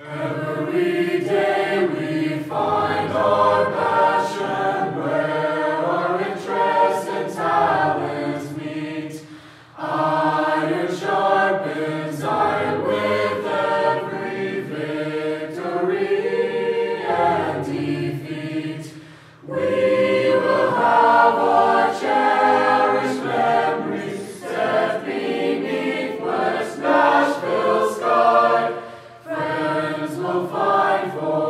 Day. for.